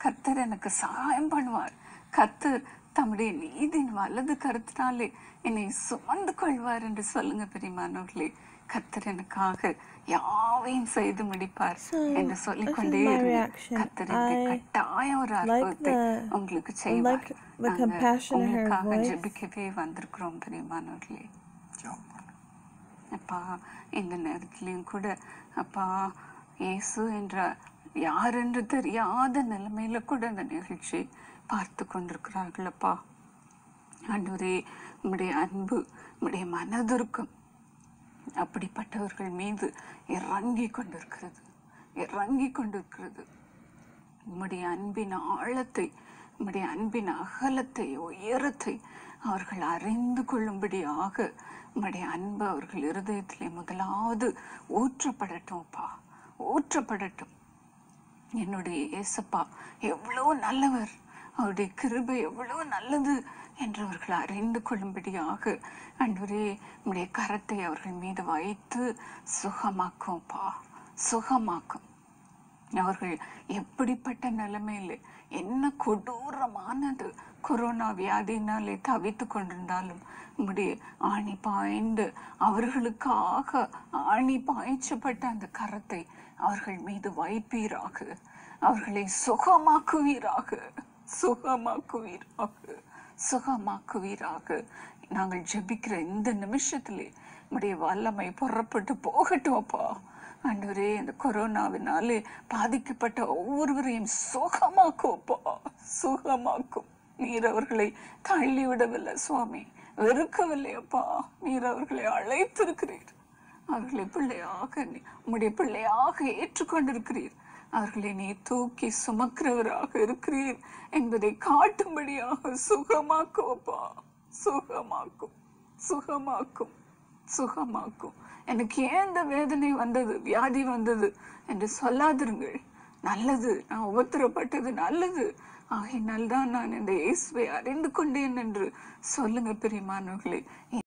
கர்த்தர் எனக்கு சகாயம் பண்ணுவார். கர்த்தர் தம்முடைய நீதியின் வலது கருத்தினாலே என்னை சுமந்து கொள்வார் என்று சொல்லுங்க பெரியமானவர்களே கர்த்தர் எனக்காக யாவையும் செய்து முடிப்பார் என்று சொல்லிக்கொண்டே I கட்டாயம் ஒரு அற்புதத்தை உங்களுக்கு செய்வார். உங்களுக்காக. ஜெபிக்கவே வந்திருக்கிறோம் பெரியமானவர்களே அப்பா இந்த நேரத்திலையும் கூட அப்பா இயேசு என்ற யார் என்று தெரியாத நிலைமையில கூட அந்த நிகழ்ச்சி பார்த்து கொண்டிருக்கிறார்கள் அப்பா ஆண்டவரே உம்முடைய அன்பு உம்முடைய மனதுருக்கம் அப்படிப்பட்டவர்கள் மீது இறங்கி கொண்டிருக்கிறது. இறங்கி கொண்டிருக்கிறது. உம்முடைய அன்பின் ஆழத்தை உம்முடைய அன்பின் அகலத்தை உயரத்தை அவர்கள் அறிந்து கொள்ளும்படியாக உம்முடைய அன்பு அவர்கள் இருதயத்திலே முதலாவது ஊற்றப்படட்டும் அப்பா ஊற்றப்படட்டும். என்னுடைய ஏசப்பா எவ்வளோ நல்லவர். அவருடைய கிருபை எவ்வளோ நல்லது என்றவர்கள் அறிந்து கொள்ளும்படியாக அன்றுவரே உடைய கரத்தை அவர்கள் மீது வைத்து சுகமாக்கும்ப்பா சுகமாக்கும். அவர்கள் எப்படிப்பட்ட நிலைமையில என்ன கொடூரமானது கொரோனா வியாதியினாலே தவித்து கொண்டிருந்தாலும் உம்முடைய ஆணி பாய்ந்து அவர்களுக்காக ஆணி பாய்ச்சப்பட்ட அந்த கரத்தை அவர்கள் மீது வைப்பீராக. அவர்களை சுகமாக்குவீராக. சுகமாக்குவீராக. சுகமாக்குவீராக. நாங்கள் ஜெபிக்கிற இந்த நிமிஷத்திலே நம்முடைய வல்லமை புறப்பட்டு போகட்டும் அப்பா. ஆண்டவரே இந்த கொரோனாவினாலே பாதிக்கப்பட்ட ஒவ்வொருவரையும் சுகமாக்கும்ப்பா சுகமாக்கும். நீர் அவர்களை தள்ளி விடவில்லை சுவாமி. வெறுக்கவில்லை அப்பா. நீர் அவர்களை அழைத்திருக்கிறீர். அவர்களை பிள்ளையாக நீ- உம்முடைய பிள்ளையாக ஏற்றுக்கொண்டிருக்கிறீர். அவர்களை நீ தூக்கி சுமக்கிறவராக இருக்கிறீர் என்பதை காட்டும்படியாக சுகமாக்குவப்பா சுகமாக்கும். சுகமாக்கும். சுகமாக்கும். எனக்கு ஏன் இந்த வேதனை வந்தது வியாதி வந்தது என்று சொல்லாதிருங்கள். நல்லது நான் உபத்திரப்பட்டது நல்லது. ஆகையினால் தான் நான் இந்த இயேசுவை அறிந்து கொண்டேன் என்று சொல்லுங்க பெரியமானவர்களே.